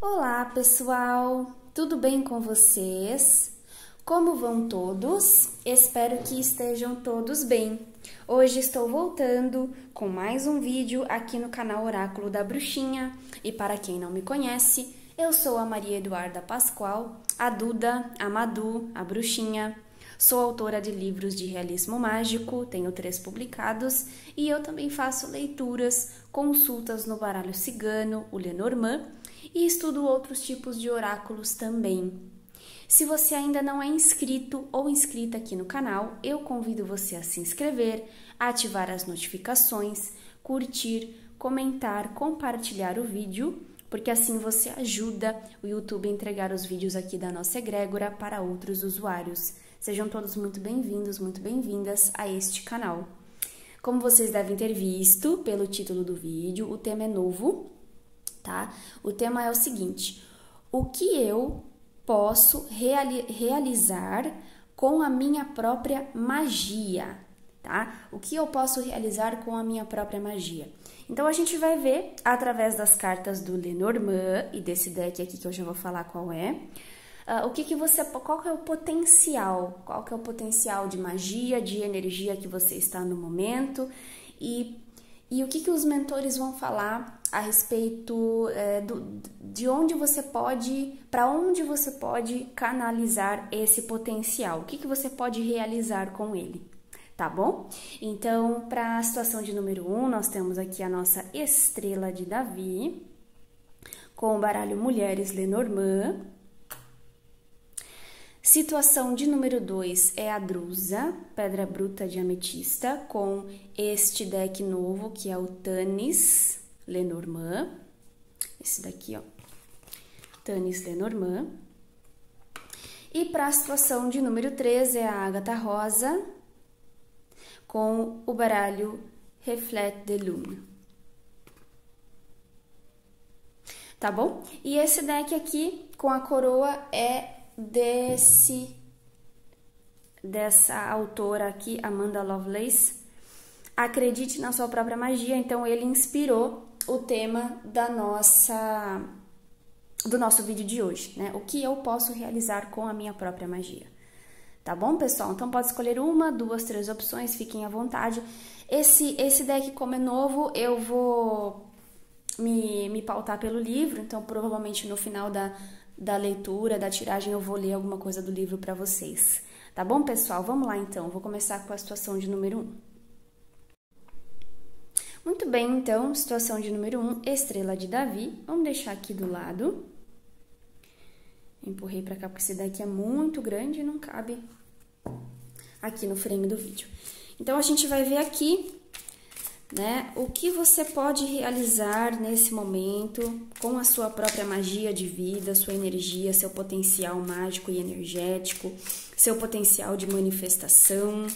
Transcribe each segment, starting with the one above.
Olá, pessoal! Tudo bem com vocês? Como vão todos? Espero que estejam todos bem. Hoje estou voltando com mais um vídeo aqui no canal Oráculo da Bruxinha. E para quem não me conhece, eu sou a Maria Eduarda Pascoal, a Duda, a Madu, a Bruxinha. Sou autora de livros de realismo mágico, tenho três publicados e eu também faço leituras, consultas no baralho cigano, o Lenormand, e estudo outros tipos de oráculos também. Se você ainda não é inscrito ou inscrita aqui no canal, eu convido você a se inscrever, ativar as notificações, curtir, comentar, compartilhar o vídeo, porque assim você ajuda o YouTube a entregar os vídeos aqui da nossa egrégora para outros usuários. Sejam todos muito bem-vindos, muito bem-vindas a este canal. Como vocês devem ter visto pelo título do vídeo, o tema é novo, tá? O tema é o seguinte: o que eu posso reali realizar com a minha própria magia, tá? O que eu posso realizar com a minha própria magia? Então a gente vai ver através das cartas do Lenormand e desse deck aqui que eu já vou falar qual é. Uh, o que que você, qual que é o potencial, qual que é o potencial de magia, de energia que você está no momento e e o que, que os mentores vão falar a respeito é, do, de onde você pode, para onde você pode canalizar esse potencial? O que, que você pode realizar com ele? Tá bom? Então, para a situação de número 1, um, nós temos aqui a nossa estrela de Davi, com o baralho Mulheres Lenormand. Situação de número 2 é a drusa, pedra bruta de ametista, com este deck novo que é o Tanis Lenormand. Esse daqui, ó. Tanis Lenormand. E para a situação de número 3 é a Ágata Rosa, com o baralho Reflet de Lune. Tá bom? E esse deck aqui com a coroa é desse dessa autora aqui, Amanda Lovelace. Acredite na sua própria magia, então ele inspirou o tema da nossa do nosso vídeo de hoje, né? O que eu posso realizar com a minha própria magia. Tá bom, pessoal? Então pode escolher uma, duas, três opções, fiquem à vontade. Esse esse deck como é novo, eu vou me, me pautar pelo livro, então provavelmente no final da da leitura, da tiragem, eu vou ler alguma coisa do livro para vocês. Tá bom, pessoal? Vamos lá então. Vou começar com a situação de número 1. Um. Muito bem, então, situação de número 1, um, estrela de Davi. Vamos deixar aqui do lado. Empurrei para cá porque esse daqui é muito grande e não cabe aqui no frame do vídeo. Então, a gente vai ver aqui né? O que você pode realizar nesse momento com a sua própria magia de vida, sua energia, seu potencial mágico e energético, seu potencial de manifestação?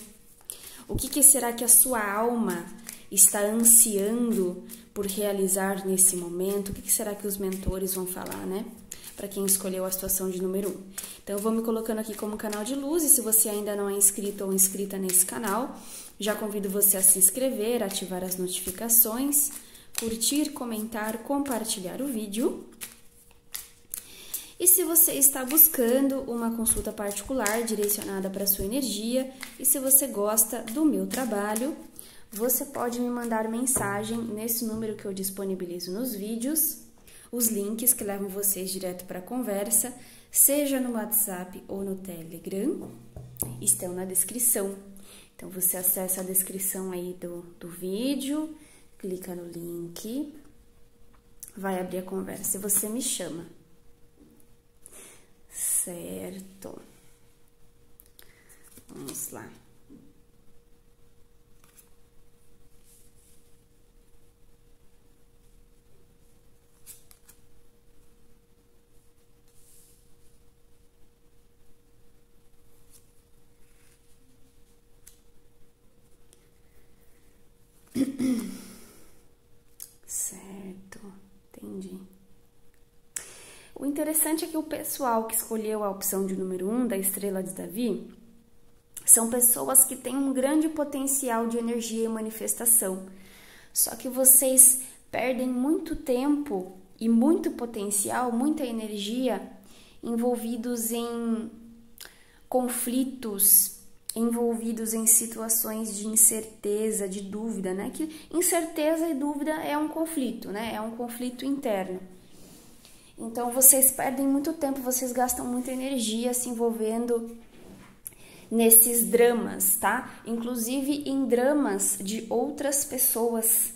O que, que será que a sua alma está ansiando por realizar nesse momento? O que, será que os mentores vão falar, né? Para quem escolheu a situação de número 1. Um. Então, eu vou me colocando aqui como canal de luz, e se você ainda não é inscrito ou inscrita nesse canal, já convido você a se inscrever, ativar as notificações, curtir, comentar, compartilhar o vídeo. E se você está buscando uma consulta particular direcionada para a sua energia e se você gosta do meu trabalho, você pode me mandar mensagem nesse número que eu disponibilizo nos vídeos. Os links que levam vocês direto para a conversa, seja no WhatsApp ou no Telegram, estão na descrição. Então, você acessa a descrição aí do, do vídeo, clica no link, vai abrir a conversa e você me chama. Certo. Vamos lá. Certo, entendi. O interessante é que o pessoal que escolheu a opção de número 1 um da estrela de Davi são pessoas que têm um grande potencial de energia e manifestação. Só que vocês perdem muito tempo e muito potencial, muita energia envolvidos em conflitos, envolvidos em situações de incerteza, de dúvida, né? Que incerteza e dúvida é um conflito, né? É um conflito interno. Então vocês perdem muito tempo, vocês gastam muita energia se envolvendo nesses dramas, tá? Inclusive em dramas de outras pessoas.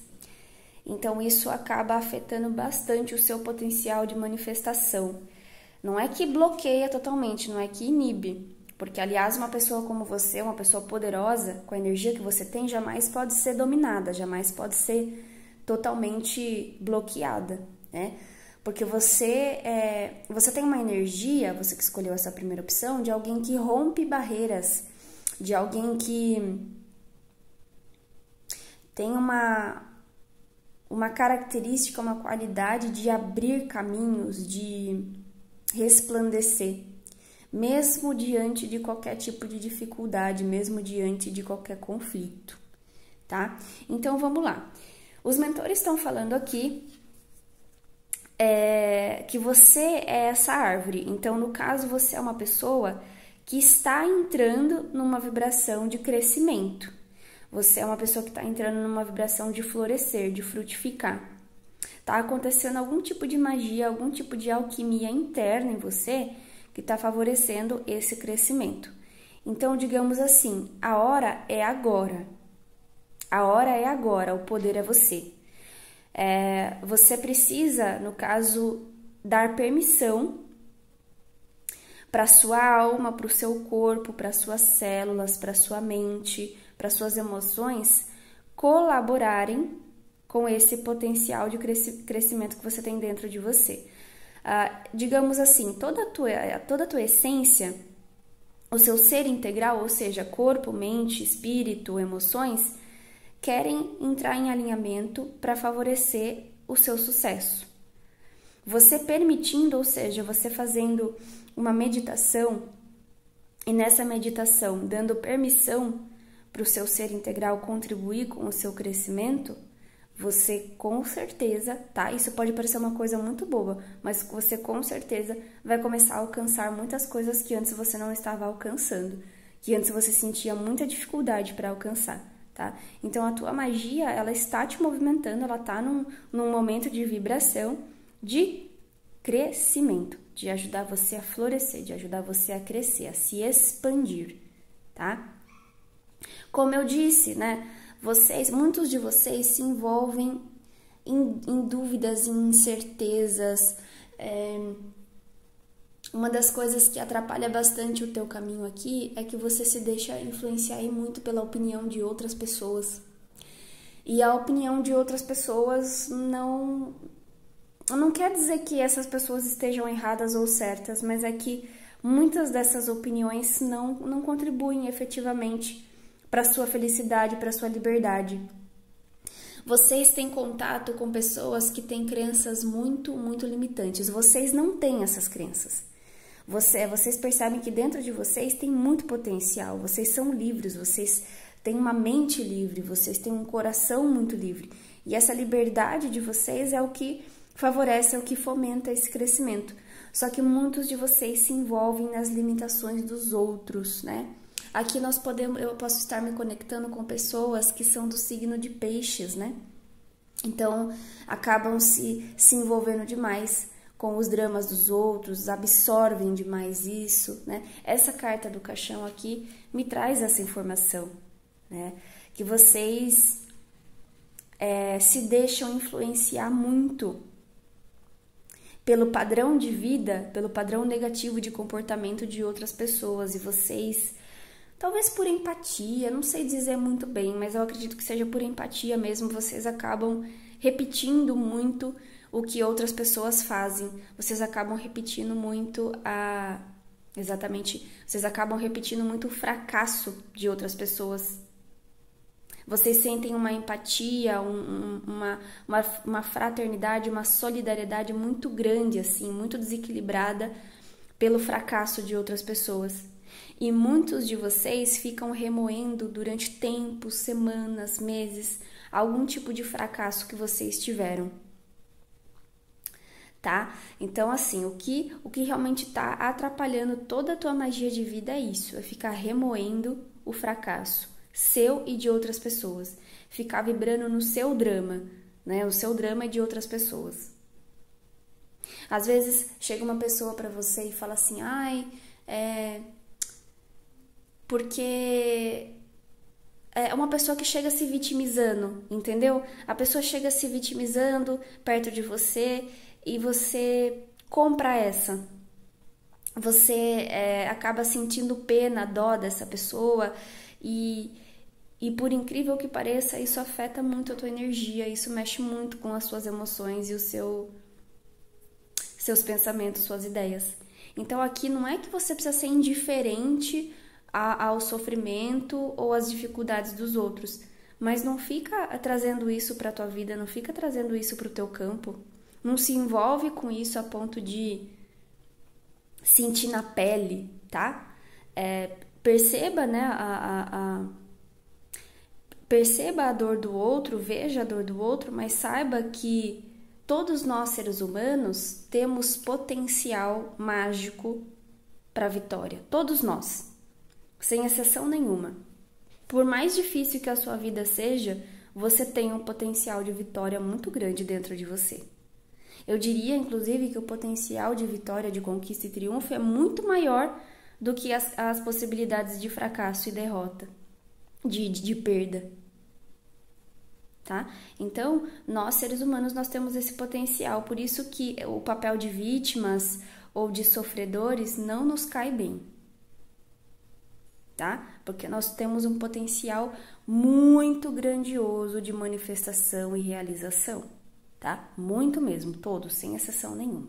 Então isso acaba afetando bastante o seu potencial de manifestação. Não é que bloqueia totalmente, não é que inibe, porque aliás uma pessoa como você, uma pessoa poderosa, com a energia que você tem, jamais pode ser dominada, jamais pode ser totalmente bloqueada, né? Porque você é, você tem uma energia, você que escolheu essa primeira opção, de alguém que rompe barreiras, de alguém que tem uma uma característica, uma qualidade de abrir caminhos, de resplandecer, mesmo diante de qualquer tipo de dificuldade, mesmo diante de qualquer conflito, tá? Então vamos lá. Os mentores estão falando aqui é, que você é essa árvore. Então, no caso, você é uma pessoa que está entrando numa vibração de crescimento. Você é uma pessoa que está entrando numa vibração de florescer, de frutificar. Está acontecendo algum tipo de magia, algum tipo de alquimia interna em você que está favorecendo esse crescimento. Então, digamos assim, a hora é agora. A hora é agora, o poder é você. É, você precisa, no caso, dar permissão para sua alma, para o seu corpo, para suas células, para sua mente, para suas emoções colaborarem com esse potencial de crescimento que você tem dentro de você. Ah, digamos assim, toda a, tua, toda a tua essência, o seu ser integral, ou seja, corpo, mente, espírito, emoções, querem entrar em alinhamento para favorecer o seu sucesso. Você permitindo, ou seja, você fazendo uma meditação e nessa meditação dando permissão para o seu ser integral contribuir com o seu crescimento, você com certeza, tá? Isso pode parecer uma coisa muito boba, mas você com certeza vai começar a alcançar muitas coisas que antes você não estava alcançando, que antes você sentia muita dificuldade para alcançar tá? Então a tua magia, ela está te movimentando, ela está num, num momento de vibração, de crescimento, de ajudar você a florescer, de ajudar você a crescer, a se expandir, tá? Como eu disse, né? Vocês, muitos de vocês se envolvem em, em dúvidas, em incertezas, é, uma das coisas que atrapalha bastante o teu caminho aqui é que você se deixa influenciar muito pela opinião de outras pessoas. E a opinião de outras pessoas não não quer dizer que essas pessoas estejam erradas ou certas, mas é que muitas dessas opiniões não não contribuem efetivamente para sua felicidade, para sua liberdade. Vocês têm contato com pessoas que têm crenças muito, muito limitantes. Vocês não têm essas crenças. Você, vocês percebem que dentro de vocês tem muito potencial, vocês são livres, vocês têm uma mente livre, vocês têm um coração muito livre. E essa liberdade de vocês é o que favorece, é o que fomenta esse crescimento. Só que muitos de vocês se envolvem nas limitações dos outros, né? Aqui nós podemos, eu posso estar me conectando com pessoas que são do signo de peixes, né? Então acabam se, se envolvendo demais com os dramas dos outros, absorvem demais isso, né? Essa carta do caixão aqui me traz essa informação, né? Que vocês é, se deixam influenciar muito pelo padrão de vida, pelo padrão negativo de comportamento de outras pessoas e vocês, talvez por empatia, não sei dizer muito bem, mas eu acredito que seja por empatia mesmo, vocês acabam repetindo muito o que outras pessoas fazem. Vocês acabam repetindo muito a. Exatamente, vocês acabam repetindo muito o fracasso de outras pessoas. Vocês sentem uma empatia, um, uma, uma, uma fraternidade, uma solidariedade muito grande, assim, muito desequilibrada pelo fracasso de outras pessoas. E muitos de vocês ficam remoendo durante tempos, semanas, meses, algum tipo de fracasso que vocês tiveram. tá? Então, assim, o que, o que realmente tá atrapalhando toda a tua magia de vida é isso, é ficar remoendo o fracasso seu e de outras pessoas, ficar vibrando no seu drama, né? O seu drama é de outras pessoas. Às vezes chega uma pessoa para você e fala assim, ai, é. Porque é uma pessoa que chega se vitimizando, entendeu? A pessoa chega se vitimizando perto de você e você compra essa. Você é, acaba sentindo pena, dó dessa pessoa e, e por incrível que pareça, isso afeta muito a tua energia, isso mexe muito com as suas emoções e o seu seus pensamentos, suas ideias. Então aqui não é que você precisa ser indiferente a, ao sofrimento ou às dificuldades dos outros, mas não fica trazendo isso para tua vida, não fica trazendo isso para o teu campo, não se envolve com isso a ponto de sentir na pele, tá? É, perceba, né, a, a, a, perceba a dor do outro, veja a dor do outro, mas saiba que Todos nós, seres humanos, temos potencial mágico para a vitória. Todos nós, sem exceção nenhuma. Por mais difícil que a sua vida seja, você tem um potencial de vitória muito grande dentro de você. Eu diria, inclusive, que o potencial de vitória, de conquista e triunfo é muito maior do que as, as possibilidades de fracasso e derrota, de, de, de perda tá? Então, nós seres humanos nós temos esse potencial, por isso que o papel de vítimas ou de sofredores não nos cai bem. Tá? Porque nós temos um potencial muito grandioso de manifestação e realização, tá? Muito mesmo, todos, sem exceção nenhuma.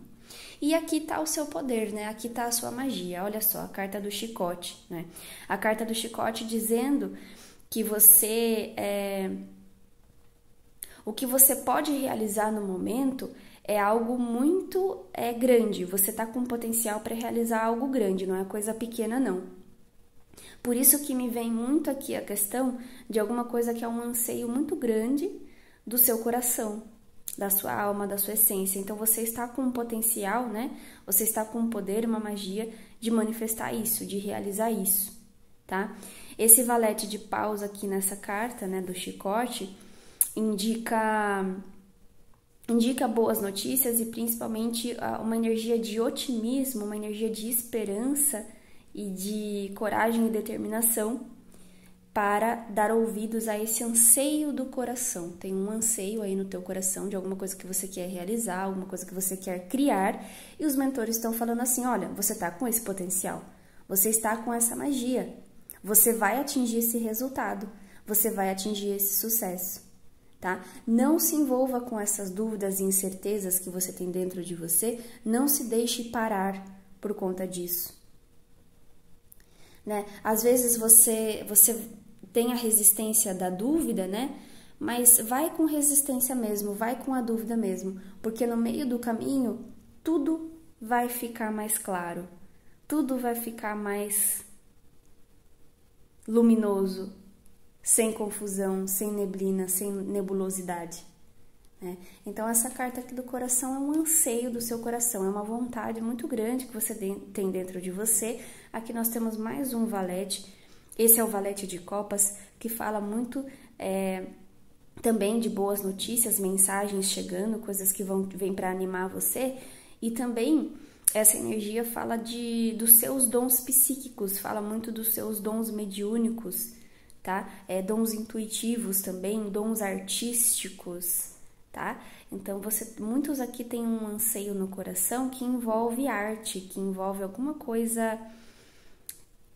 E aqui está o seu poder, né? Aqui está a sua magia. Olha só, a carta do chicote, né? A carta do chicote dizendo que você é, o que você pode realizar no momento é algo muito é, grande. Você está com potencial para realizar algo grande, não é coisa pequena, não. Por isso que me vem muito aqui a questão de alguma coisa que é um anseio muito grande do seu coração, da sua alma, da sua essência. Então você está com um potencial, né? Você está com um poder, uma magia de manifestar isso, de realizar isso, tá? Esse valete de paus aqui nessa carta, né, do chicote, indica indica boas notícias e principalmente uma energia de otimismo, uma energia de esperança e de coragem e determinação para dar ouvidos a esse anseio do coração. Tem um anseio aí no teu coração de alguma coisa que você quer realizar, alguma coisa que você quer criar, e os mentores estão falando assim: olha, você está com esse potencial, você está com essa magia, você vai atingir esse resultado, você vai atingir esse sucesso tá? Não se envolva com essas dúvidas e incertezas que você tem dentro de você, não se deixe parar por conta disso. Né? Às vezes você você tem a resistência da dúvida, né? Mas vai com resistência mesmo, vai com a dúvida mesmo, porque no meio do caminho tudo vai ficar mais claro, tudo vai ficar mais luminoso, sem confusão, sem neblina, sem nebulosidade. Né? Então, essa carta aqui do coração é um anseio do seu coração, é uma vontade muito grande que você tem dentro de você. Aqui nós temos mais um valete, esse é o valete de copas, que fala muito é, também de boas notícias, mensagens chegando, coisas que vão vêm para animar você, e também essa energia fala de dos seus dons psíquicos, fala muito dos seus dons mediúnicos tá? É, dons intuitivos também, dons artísticos, tá? Então você, muitos aqui têm um anseio no coração que envolve arte, que envolve alguma coisa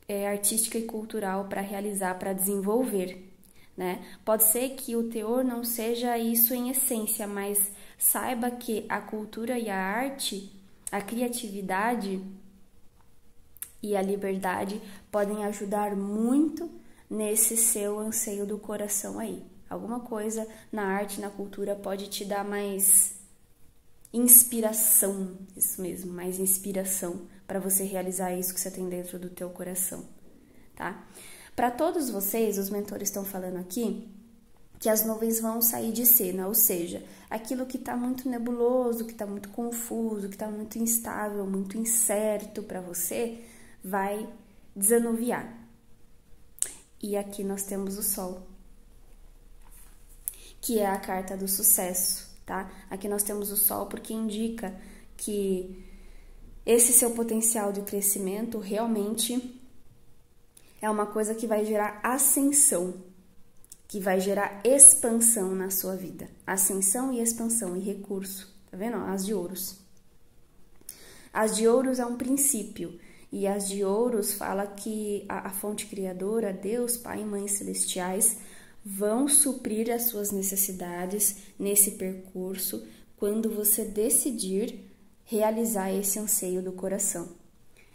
é, artística e cultural para realizar, para desenvolver, né? Pode ser que o teor não seja isso em essência, mas saiba que a cultura e a arte, a criatividade e a liberdade podem ajudar muito nesse seu anseio do coração aí. Alguma coisa na arte, na cultura pode te dar mais inspiração, isso mesmo, mais inspiração para você realizar isso que você tem dentro do teu coração, tá? Para todos vocês, os mentores estão falando aqui que as nuvens vão sair de cena, ou seja, aquilo que está muito nebuloso, que está muito confuso, que está muito instável, muito incerto para você, vai desanuviar. E aqui nós temos o Sol, que é a carta do sucesso, tá? Aqui nós temos o Sol porque indica que esse seu potencial de crescimento realmente é uma coisa que vai gerar ascensão, que vai gerar expansão na sua vida. Ascensão e expansão e recurso. Tá vendo? As de ouros. As de ouros é um princípio. E as de ouros fala que a, a fonte criadora, Deus, Pai e Mãe Celestiais, vão suprir as suas necessidades nesse percurso quando você decidir realizar esse anseio do coração.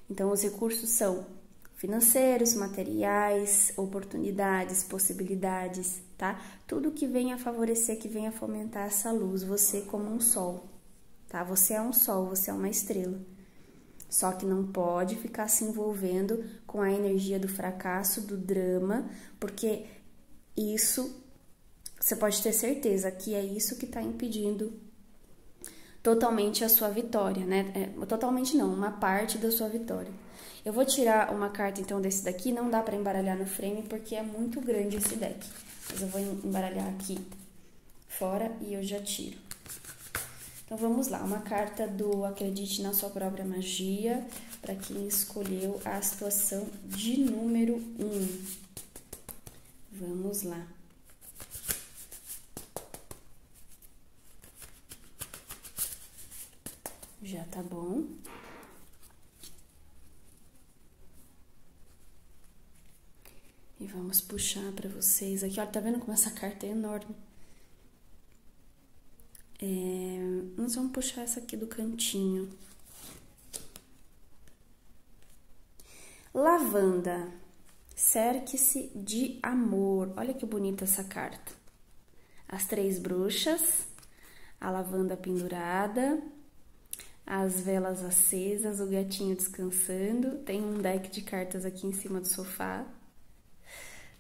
Então, os recursos são financeiros, materiais, oportunidades, possibilidades, tá? Tudo que venha favorecer, que venha fomentar essa luz, você como um sol, tá? Você é um sol, você é uma estrela. Só que não pode ficar se envolvendo com a energia do fracasso, do drama, porque isso você pode ter certeza que é isso que está impedindo totalmente a sua vitória, né? É, totalmente não, uma parte da sua vitória. Eu vou tirar uma carta então desse daqui, não dá para embaralhar no frame porque é muito grande esse deck. Mas eu vou embaralhar aqui fora e eu já tiro. Então vamos lá, uma carta do Acredite na Sua Própria Magia, para quem escolheu a situação de número 1. Um. Vamos lá. Já tá bom. E vamos puxar para vocês aqui. Olha, tá vendo como essa carta é enorme? É, nós vamos puxar essa aqui do cantinho. Lavanda, cerque-se de amor. Olha que bonita essa carta. As três bruxas, a lavanda pendurada, as velas acesas, o gatinho descansando. Tem um deck de cartas aqui em cima do sofá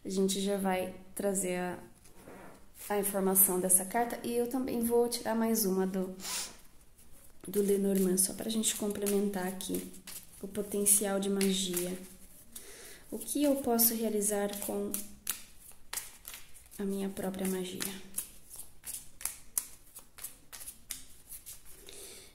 a gente já vai trazer a, a informação dessa carta e eu também vou tirar mais uma do, do Lenormand, só para a gente complementar aqui o potencial de magia. O que eu posso realizar com a minha própria magia?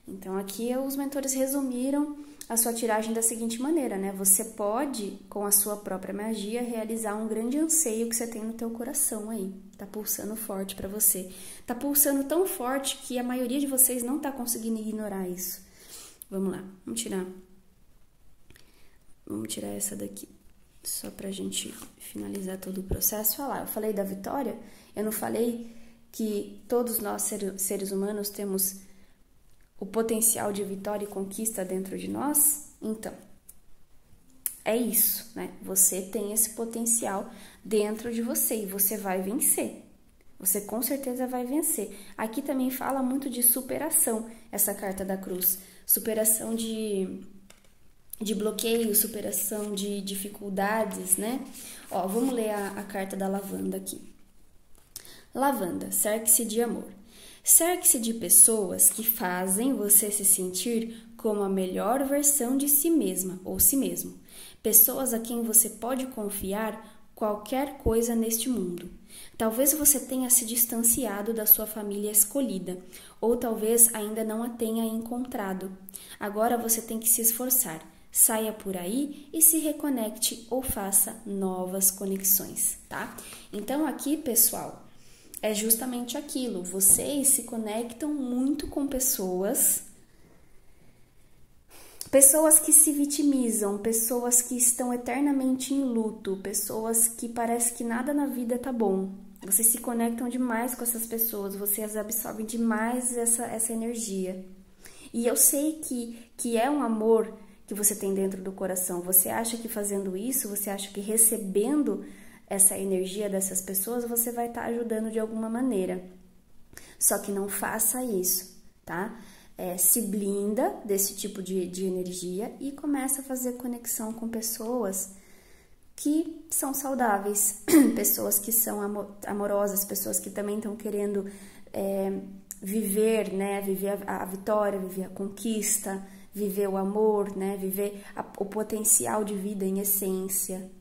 Então, aqui os mentores resumiram a sua tiragem da seguinte maneira, né? Você pode, com a sua própria magia, realizar um grande anseio que você tem no teu coração aí. Tá pulsando forte para você. Tá pulsando tão forte que a maioria de vocês não tá conseguindo ignorar isso. Vamos lá, vamos tirar. Vamos tirar essa daqui. Só pra gente finalizar todo o processo. Lá, eu falei da vitória, eu não falei que todos nós seres humanos temos o potencial de vitória e conquista dentro de nós? Então, é isso, né? Você tem esse potencial dentro de você e você vai vencer. Você com certeza vai vencer. Aqui também fala muito de superação, essa carta da cruz. Superação de, de bloqueio, superação de dificuldades, né? Ó, vamos ler a, a carta da lavanda aqui. Lavanda, cerque-se de amor. Cerque-se de pessoas que fazem você se sentir como a melhor versão de si mesma ou si mesmo. Pessoas a quem você pode confiar qualquer coisa neste mundo. Talvez você tenha se distanciado da sua família escolhida, ou talvez ainda não a tenha encontrado. Agora você tem que se esforçar. Saia por aí e se reconecte ou faça novas conexões, tá? Então aqui, pessoal, é justamente aquilo. Vocês se conectam muito com pessoas, pessoas que se vitimizam, pessoas que estão eternamente em luto, pessoas que parece que nada na vida tá bom. Vocês se conectam demais com essas pessoas, vocês absorvem demais essa, essa energia. E eu sei que, que é um amor que você tem dentro do coração. Você acha que fazendo isso, você acha que recebendo essa energia dessas pessoas, você vai estar tá ajudando de alguma maneira. Só que não faça isso, tá? É, se blinda desse tipo de, de energia e começa a fazer conexão com pessoas que são saudáveis, pessoas que são amorosas, pessoas que também estão querendo é, viver, né, viver a, a, vitória, viver a conquista, viver o amor, né, viver a, o potencial de vida em essência,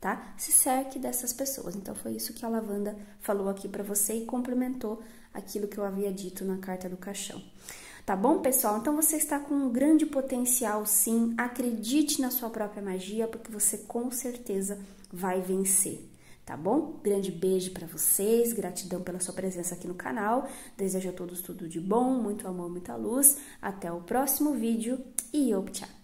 tá? Se cerque dessas pessoas. Então foi isso que a lavanda falou aqui para você e complementou aquilo que eu havia dito na carta do caixão. Tá bom, pessoal? Então você está com um grande potencial, sim. Acredite na sua própria magia, porque você com certeza vai vencer. Tá bom? Grande beijo para vocês, gratidão pela sua presença aqui no canal. Desejo a todos tudo de bom, muito amor, muita luz. Até o próximo vídeo e tchau!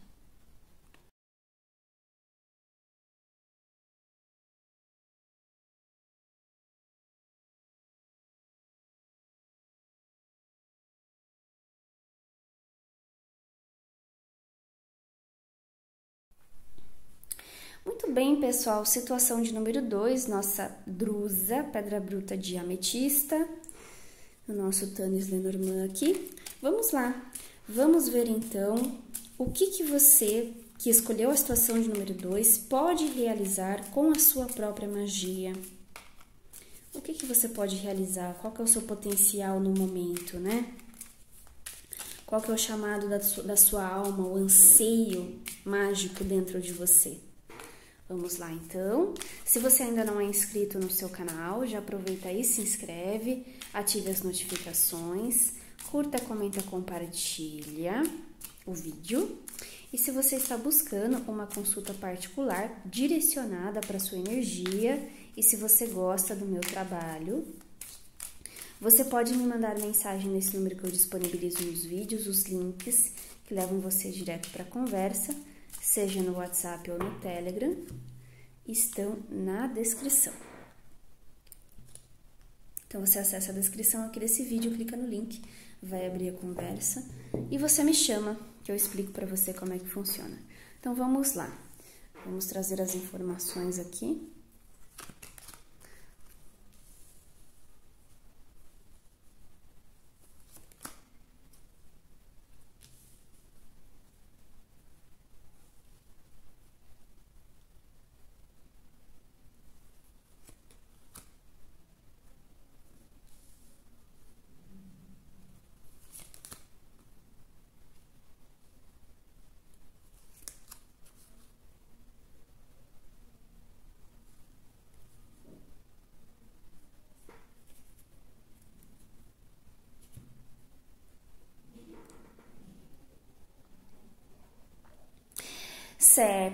Bem, pessoal, situação de número 2, nossa drusa, pedra bruta de ametista, o nosso Tânis Lenormand aqui. Vamos lá, vamos ver então o que, que você, que escolheu a situação de número 2, pode realizar com a sua própria magia. O que, que você pode realizar? Qual é o seu potencial no momento, né? Qual é o chamado da da sua alma, o anseio mágico dentro de você? Vamos lá então. Se você ainda não é inscrito no seu canal, já aproveita aí, se inscreve, ative as notificações, curta, comenta, compartilha o vídeo. E se você está buscando uma consulta particular direcionada para sua energia e se você gosta do meu trabalho, você pode me mandar mensagem nesse número que eu disponibilizo nos vídeos, os links que levam você direto para a conversa seja no WhatsApp ou no Telegram, estão na descrição. Então você acessa a descrição aqui desse vídeo, clica no link, vai abrir a conversa e você me chama que eu explico para você como é que funciona. Então vamos lá. Vamos trazer as informações aqui.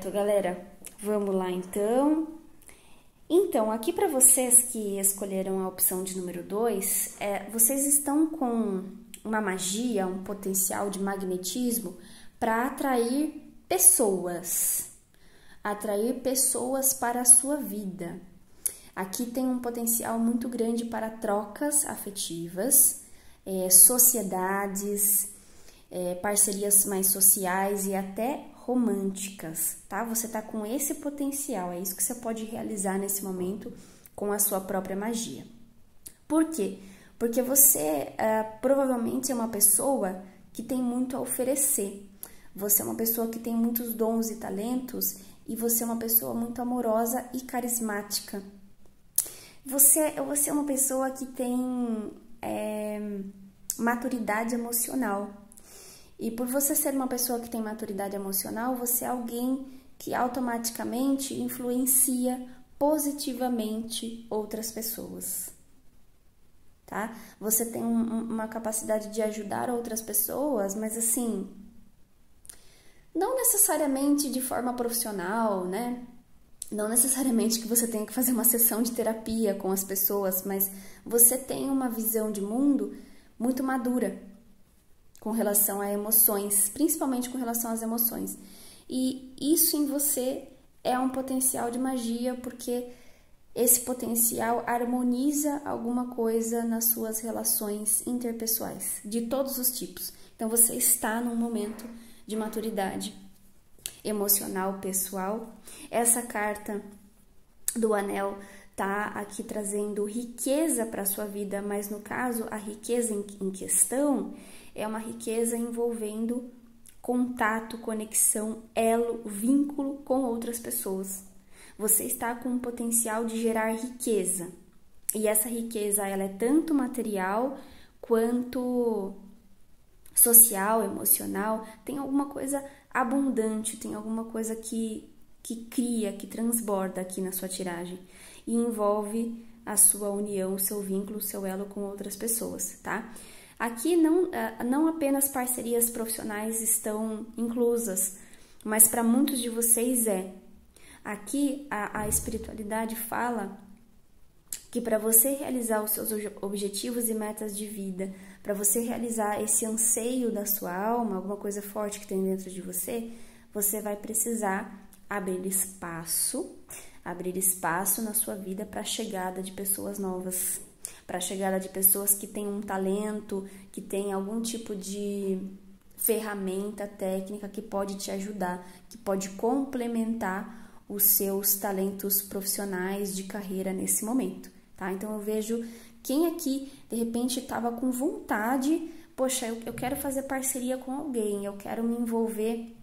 Certo, galera. Vamos lá então. Então, aqui para vocês que escolheram a opção de número 2, é, vocês estão com uma magia, um potencial de magnetismo para atrair pessoas. Atrair pessoas para a sua vida. Aqui tem um potencial muito grande para trocas afetivas, é, sociedades, é, parcerias mais sociais e até românticas, tá? Você tá com esse potencial, é isso que você pode realizar nesse momento com a sua própria magia. Por quê? Porque você uh, provavelmente é uma pessoa que tem muito a oferecer. Você é uma pessoa que tem muitos dons e talentos e você é uma pessoa muito amorosa e carismática. Você, você é uma pessoa que tem é, maturidade emocional. E por você ser uma pessoa que tem maturidade emocional, você é alguém que automaticamente influencia positivamente outras pessoas. Tá? Você tem um, uma capacidade de ajudar outras pessoas, mas assim, não necessariamente de forma profissional, né? Não necessariamente que você tenha que fazer uma sessão de terapia com as pessoas, mas você tem uma visão de mundo muito madura com relação a emoções, principalmente com relação às emoções. E isso em você é um potencial de magia, porque esse potencial harmoniza alguma coisa nas suas relações interpessoais, de todos os tipos. Então você está num momento de maturidade emocional, pessoal. Essa carta do anel tá aqui trazendo riqueza para sua vida, mas no caso a riqueza em, questão é uma riqueza envolvendo contato, conexão, elo, vínculo com outras pessoas. você está com o potencial de gerar riqueza. E essa riqueza ela é tanto material quanto social, emocional, tem alguma coisa abundante, tem alguma coisa que, que cria, que transborda aqui na sua tiragem e envolve a sua união, o seu vínculo, o seu elo com outras pessoas, tá? Aqui não, eh, não apenas parcerias profissionais estão inclusas, mas para muitos de vocês é. Aqui a, a espiritualidade fala que para você realizar os seus objetivos e metas de vida, para você realizar esse anseio da sua alma, alguma coisa forte que tem dentro de você, você vai precisar abrir espaço, abrir espaço na sua vida para a chegada de pessoas novas, para a chegada de pessoas que têm um talento, que têm algum tipo de ferramenta técnica que pode te ajudar, que pode complementar os seus talentos profissionais de carreira nesse momento, tá? Então eu vejo quem aqui de repente estava com vontade, poxa, eu, eu quero fazer parceria com alguém, eu quero me envolver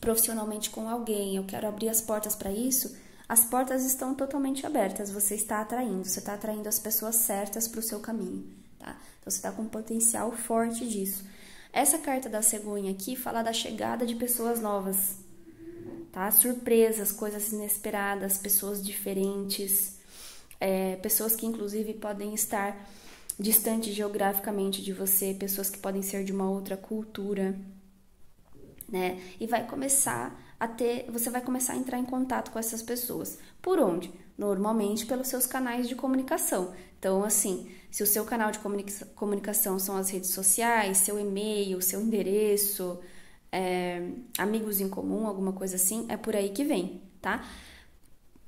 profissionalmente com alguém, eu quero abrir as portas para isso. As portas estão totalmente abertas, você está atraindo, você está atraindo as pessoas certas para o seu caminho, tá? Então você está com um potencial forte disso. Essa carta da cegonha aqui fala da chegada de pessoas novas, tá? Surpresas, coisas inesperadas, pessoas diferentes, é, pessoas que inclusive podem estar distantes geograficamente de você, pessoas que podem ser de uma outra cultura, né? E vai começar a ter, você vai começar a entrar em contato com essas pessoas. Por onde? Normalmente pelos seus canais de comunicação. Então, assim, se o seu canal de comunicação são as redes sociais, seu e-mail, seu endereço, é, amigos em comum, alguma coisa assim, é por aí que vem, tá?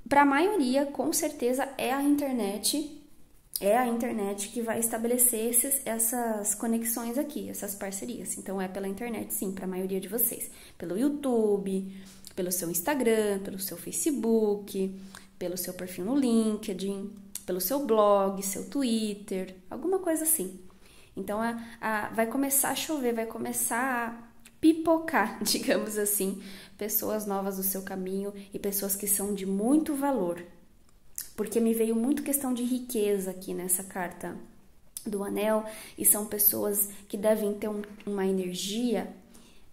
Para a maioria, com certeza, é a internet, é a internet que vai estabelecer esses, essas conexões aqui, essas parcerias. Então, é pela internet, sim, para a maioria de vocês. Pelo YouTube, pelo seu Instagram, pelo seu Facebook, pelo seu perfil no LinkedIn, pelo seu blog, seu Twitter, alguma coisa assim. Então a, a, vai começar a chover, vai começar a pipocar, digamos assim, pessoas novas do seu caminho e pessoas que são de muito valor. Porque me veio muito questão de riqueza aqui nessa carta do anel e são pessoas que devem ter um, uma energia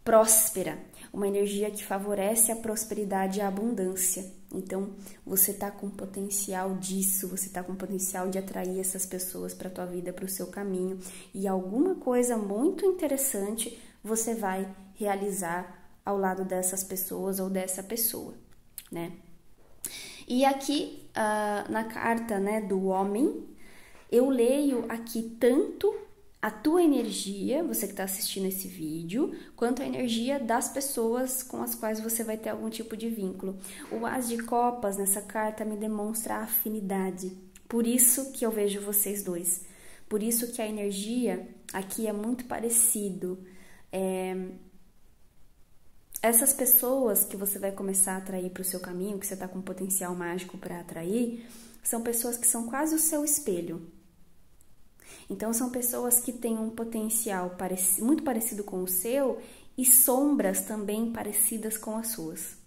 próspera, uma energia que favorece a prosperidade e a abundância. Então, você está com potencial disso, você está com potencial de atrair essas pessoas para tua vida, para o seu caminho, e alguma coisa muito interessante você vai realizar ao lado dessas pessoas ou dessa pessoa, né? E aqui uh, na carta, né, do homem, eu leio aqui tanto a tua energia, você que está assistindo esse vídeo, quanto a energia das pessoas com as quais você vai ter algum tipo de vínculo. O As de Copas nessa carta me demonstra a afinidade. Por isso que eu vejo vocês dois. Por isso que a energia aqui é muito parecido. É... Essas pessoas que você vai começar a atrair para o seu caminho, que você está com potencial mágico para atrair, são pessoas que são quase o seu espelho. Então, são pessoas que têm um potencial muito parecido com o seu e sombras também parecidas com as suas.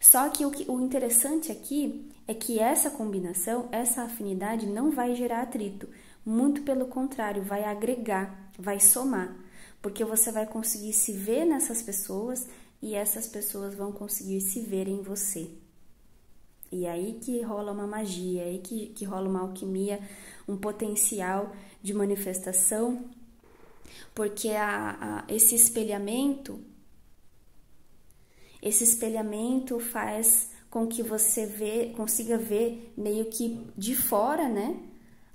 Só que o, que o interessante aqui é que essa combinação, essa afinidade não vai gerar atrito, muito pelo contrário, vai agregar, vai somar, porque você vai conseguir se ver nessas pessoas e essas pessoas vão conseguir se ver em você. E aí que rola uma magia, aí que, que rola uma alquimia um potencial de manifestação, porque a, a, esse espelhamento, esse espelhamento faz com que você vê, consiga ver meio que de fora, né?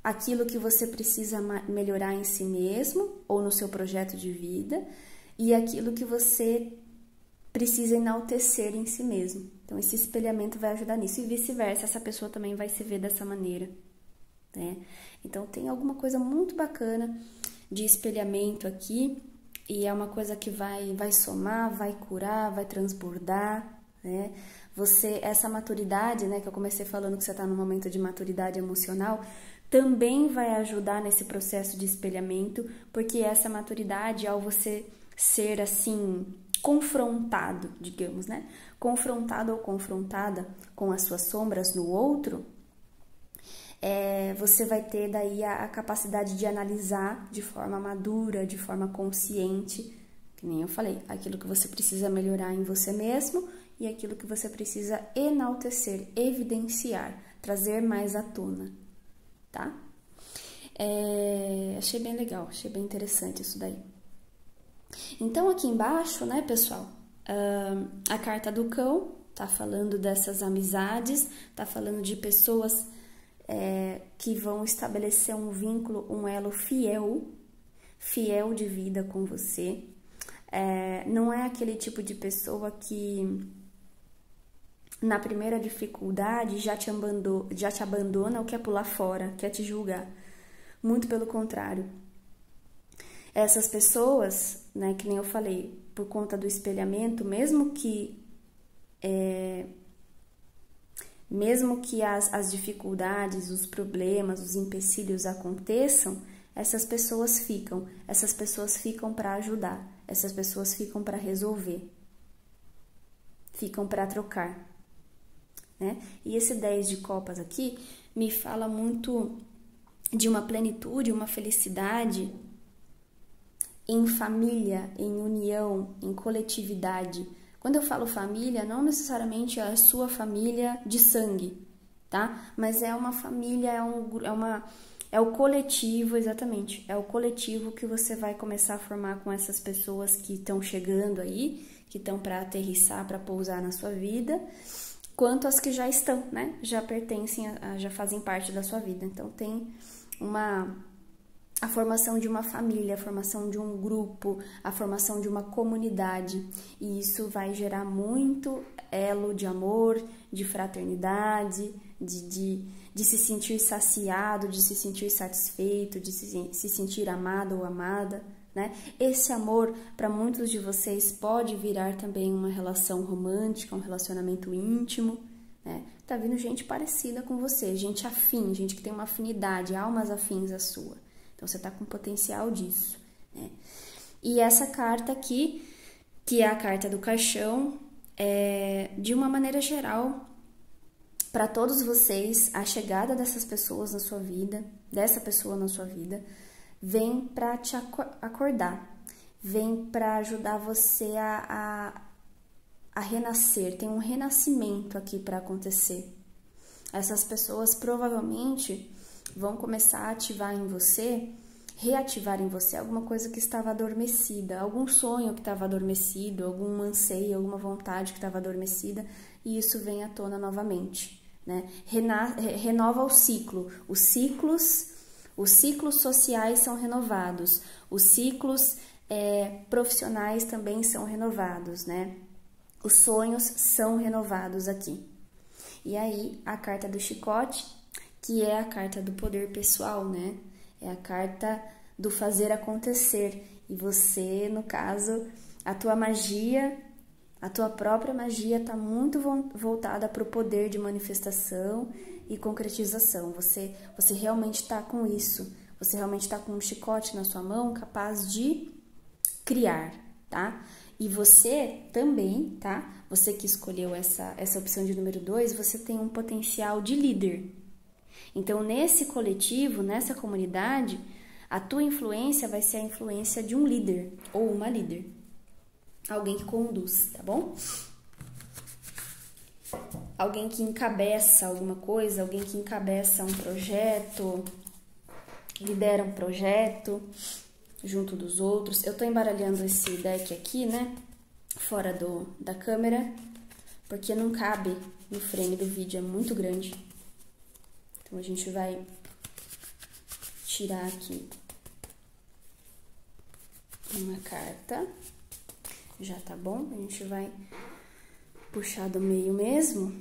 Aquilo que você precisa melhorar em si mesmo ou no seu projeto de vida e aquilo que você precisa enaltecer em si mesmo. Então, esse espelhamento vai ajudar nisso e vice-versa, essa pessoa também vai se ver dessa maneira né? Então tem alguma coisa muito bacana de espelhamento aqui e é uma coisa que vai vai somar, vai curar, vai transbordar, né? Você essa maturidade, né, que eu comecei falando que você está num momento de maturidade emocional, também vai ajudar nesse processo de espelhamento, porque essa maturidade ao você ser assim confrontado, digamos, né? Confrontado ou confrontada com as suas sombras no outro, é, você vai ter daí a, a, capacidade de analisar de forma madura, de forma consciente, que nem eu falei, aquilo que você precisa melhorar em você mesmo e aquilo que você precisa enaltecer, evidenciar, trazer mais à tona, tá? É, achei bem legal, achei bem interessante isso daí. Então, aqui embaixo, né, pessoal, a carta do cão tá falando dessas amizades, tá falando de pessoas é, que vão estabelecer um vínculo, um elo fiel, fiel de vida com você. É, não é aquele tipo de pessoa que na primeira dificuldade já te, abandona, já te abandona ou quer pular fora, quer te julgar. Muito pelo contrário. Essas pessoas, né, que nem eu falei, por conta do espelhamento, mesmo que é, mesmo que as, as dificuldades, os problemas, os empecilhos aconteçam, essas pessoas ficam, essas pessoas ficam para ajudar, essas pessoas ficam para resolver, ficam para trocar. Né? E esse 10 de copas aqui me fala muito de uma plenitude, uma felicidade em família, em união, em coletividade quando eu falo família, não necessariamente é a sua família de sangue, tá? Mas é uma família, é, um, é uma é o coletivo, exatamente. É o coletivo que você vai começar a formar com essas pessoas que estão chegando aí, que estão para aterrissar, para pousar na sua vida, quanto as que já estão, né? Já pertencem, já fazem parte da sua vida. Então tem uma a formação de uma família, a formação de um grupo, a formação de uma comunidade. E isso vai gerar muito elo de amor, de fraternidade, de, de, de se sentir saciado, de se sentir satisfeito, de se, se sentir amado ou amada. Né? Esse amor, para muitos de vocês, pode virar também uma relação romântica, um relacionamento íntimo. Né? Tá vindo gente parecida com você, gente afim, gente que tem uma afinidade, almas afins à sua. Então você está com potencial disso. Né? E essa carta aqui, que é a carta do caixão, é, de uma maneira geral, para todos vocês, a chegada dessas pessoas na sua vida, dessa pessoa na sua vida, vem para te acordar, vem para ajudar você a, a, a renascer. Tem um renascimento aqui para acontecer. Essas pessoas provavelmente vão começar a ativar em você, reativar em você alguma coisa que estava adormecida, algum sonho que estava adormecido, algum anseio, alguma vontade que estava adormecida, e isso vem à tona novamente. Né? Rena renova o ciclo. Os ciclos, os ciclos sociais são renovados, os ciclos é, profissionais também são renovados, né? Os sonhos são renovados aqui. E aí, a carta do chicote que é a carta do poder pessoal, né? É a carta do fazer acontecer. E você, no caso, a tua magia, a tua própria magia está muito voltada para o poder de manifestação e concretização. Você, você realmente está com isso. Você realmente está com um chicote na sua mão capaz de criar, tá? E você também, tá? Você que escolheu essa, essa opção de número 2, você tem um potencial de líder, então, nesse coletivo, nessa comunidade, a tua influência vai ser a influência de um líder ou uma líder. Alguém que conduz, tá bom? Alguém que encabeça alguma coisa, alguém que encabeça um projeto, lidera um projeto junto dos outros. Eu tô embaralhando esse deck aqui, né? Fora do, da câmera, porque não cabe no frame do vídeo, é muito grande. Então, a gente vai tirar aqui uma carta, já tá bom? A gente vai puxar do meio mesmo.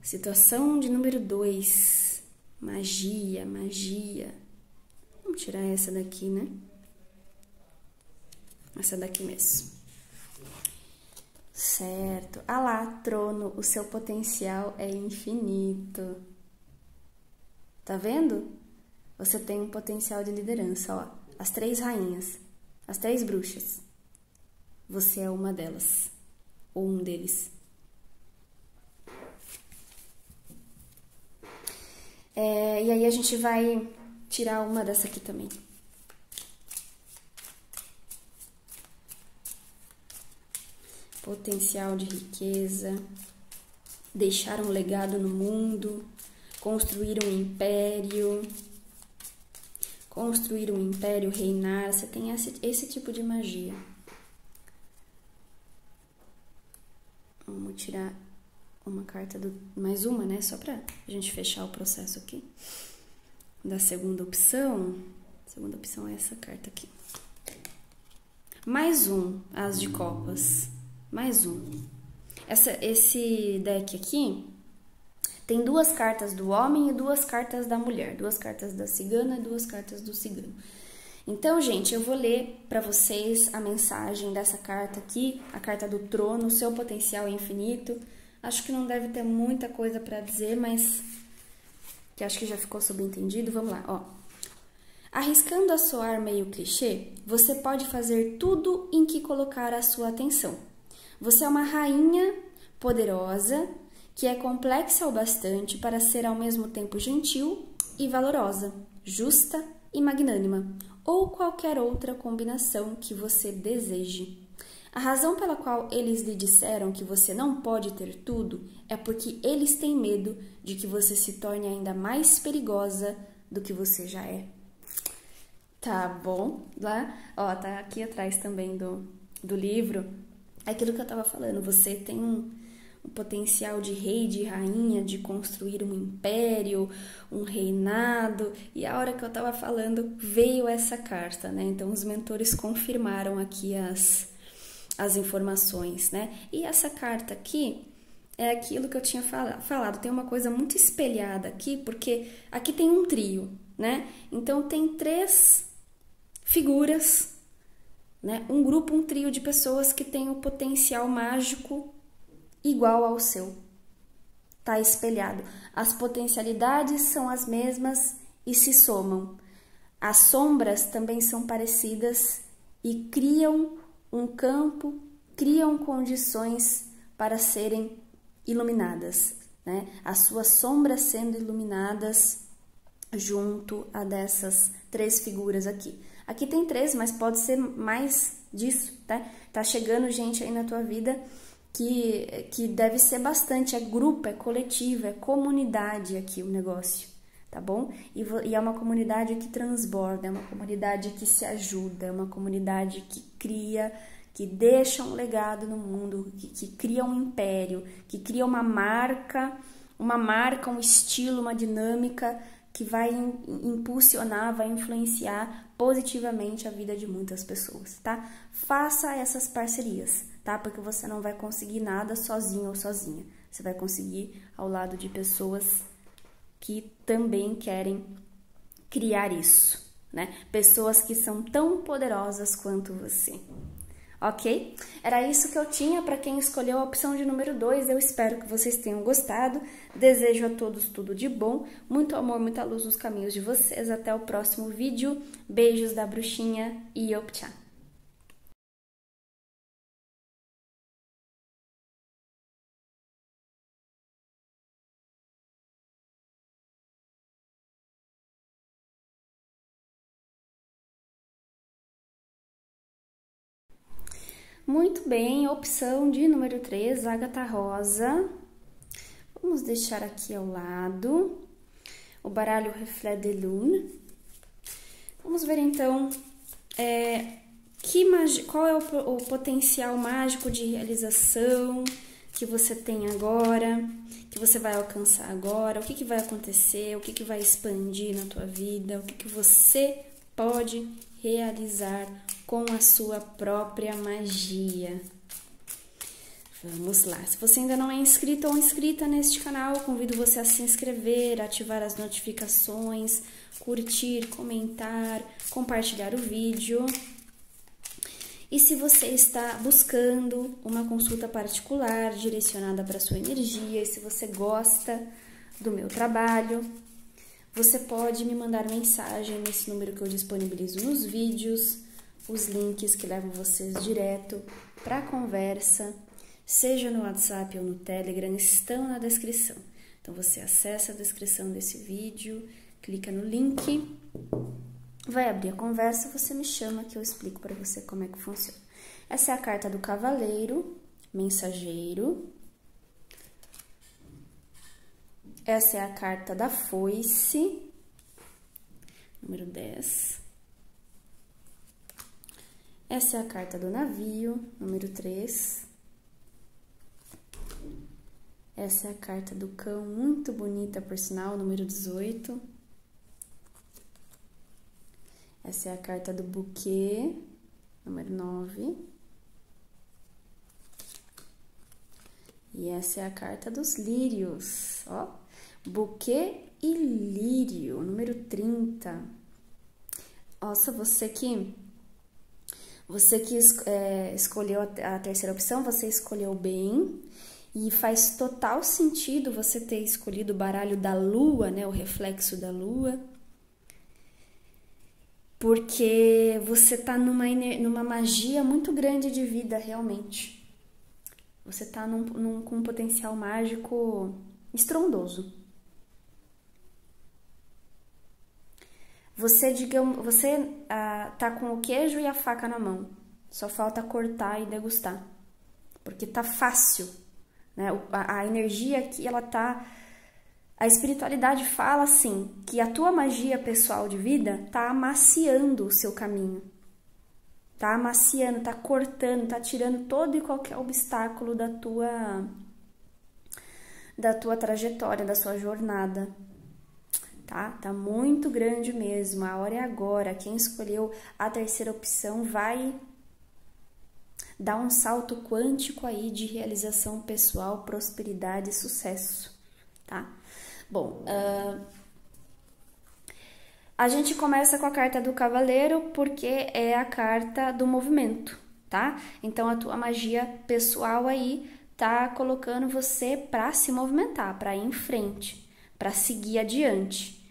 Situação de número 2. Magia, magia. Vamos tirar essa daqui, né? Essa daqui mesmo. Certo. Ah lá, trono, o seu potencial é infinito. Tá vendo? Você tem um potencial de liderança, ó. As três rainhas, as três bruxas. Você é uma delas, ou um deles. É, e aí a gente vai tirar uma dessa aqui também. Potencial de riqueza, deixar um legado no mundo, construir um império, construir um império, reinar. Você tem esse, esse tipo de magia. Vamos tirar uma carta do. Mais uma, né? Só pra gente fechar o processo aqui. Da segunda opção. A segunda opção é essa carta aqui. Mais um, as de copas. Mais um. Essa, esse deck aqui tem duas cartas do homem e duas cartas da mulher. Duas cartas da cigana e duas cartas do cigano. Então, gente, eu vou ler para vocês a mensagem dessa carta aqui, a carta do trono, seu potencial infinito. Acho que não deve ter muita coisa para dizer, mas que acho que já ficou subentendido. Vamos lá, ó. Arriscando a soar meio clichê, você pode fazer tudo em que colocar a sua atenção. Você é uma rainha poderosa que é complexa o bastante para ser ao mesmo tempo gentil e valorosa, justa e magnânima, ou qualquer outra combinação que você deseje. A razão pela qual eles lhe disseram que você não pode ter tudo é porque eles têm medo de que você se torne ainda mais perigosa do que você já é. Tá bom? Lá, ó, tá aqui atrás também do, do livro. Aquilo que eu tava falando, você tem um, um potencial de rei, de rainha, de construir um império, um reinado. E a hora que eu tava falando, veio essa carta, né? Então os mentores confirmaram aqui as as informações, né? E essa carta aqui é aquilo que eu tinha falado, tem uma coisa muito espelhada aqui, porque aqui tem um trio, né? Então tem três figuras, né? Um grupo, um trio de pessoas que tem o potencial mágico igual ao seu. Tá espelhado. As potencialidades são as mesmas e se somam. As sombras também são parecidas e criam um campo criam condições para serem iluminadas, né? As suas sombras sendo iluminadas junto a dessas três figuras aqui. Aqui tem três, mas pode ser mais disso, tá? Tá chegando gente aí na tua vida que, que deve ser bastante, é grupo, é coletivo, é comunidade aqui o negócio, tá bom? E, e é uma comunidade que transborda, é uma comunidade que se ajuda, é uma comunidade que cria, que deixa um legado no mundo, que, que cria um império, que cria uma marca, uma marca, um estilo, uma dinâmica que vai impulsionar, vai influenciar positivamente a vida de muitas pessoas, tá? Faça essas parcerias, tá? Porque você não vai conseguir nada sozinho ou sozinha. Você vai conseguir ao lado de pessoas que também querem criar isso, né? Pessoas que são tão poderosas quanto você. Ok? Era isso que eu tinha para quem escolheu a opção de número 2. Eu espero que vocês tenham gostado. Desejo a todos tudo de bom, muito amor, muita luz nos caminhos de vocês. Até o próximo vídeo. Beijos da bruxinha e Yopcha. Muito bem, opção de número 3, Agatha Rosa. Vamos deixar aqui ao lado o baralho Reflet de Lune. Vamos ver então é, que qual é o, o potencial mágico de realização que você tem agora, que você vai alcançar agora, o que, que vai acontecer, o que, que vai expandir na tua vida, o que, que você pode realizar com a sua própria magia. Vamos lá. Se você ainda não é inscrito ou inscrita neste canal, convido você a se inscrever, ativar as notificações, curtir, comentar, compartilhar o vídeo. E se você está buscando uma consulta particular direcionada para sua energia, e se você gosta do meu trabalho, você pode me mandar mensagem nesse número que eu disponibilizo nos vídeos, os links que levam vocês direto para a conversa, seja no WhatsApp ou no Telegram, estão na descrição. Então você acessa a descrição desse vídeo, clica no link, vai abrir a conversa, você me chama que eu explico para você como é que funciona. Essa é a carta do cavaleiro, mensageiro. Essa é a carta da foice, número 10. Essa é a carta do navio, número 3. Essa é a carta do cão, muito bonita, por sinal, número 18. Essa é a carta do buquê, número 9. E essa é a carta dos lírios, ó. Buquê e lírio, número 30. Nossa, você que você que é, escolheu a, a terceira opção, você escolheu bem. E faz total sentido você ter escolhido o baralho da lua, né? O reflexo da lua. Porque você tá numa, numa magia muito grande de vida, realmente. Você tá num, num, com um potencial mágico estrondoso. Você, digamos, você ah, tá com o queijo e a faca na mão. Só falta cortar e degustar. Porque tá fácil, né? A, a energia aqui, ela tá a espiritualidade fala assim que a tua magia pessoal de vida tá amaciando o seu caminho tá amaciando, tá cortando, tá tirando todo e qualquer obstáculo da tua da tua trajetória, da sua jornada. Tá? Tá muito grande mesmo. A hora é agora. Quem escolheu a terceira opção vai dar um salto quântico aí de realização pessoal, prosperidade e sucesso, tá? Bom, uh, a gente começa com a carta do cavaleiro porque é a carta do movimento, tá? Então a tua magia pessoal aí tá colocando você para se movimentar, para ir em frente, para seguir adiante,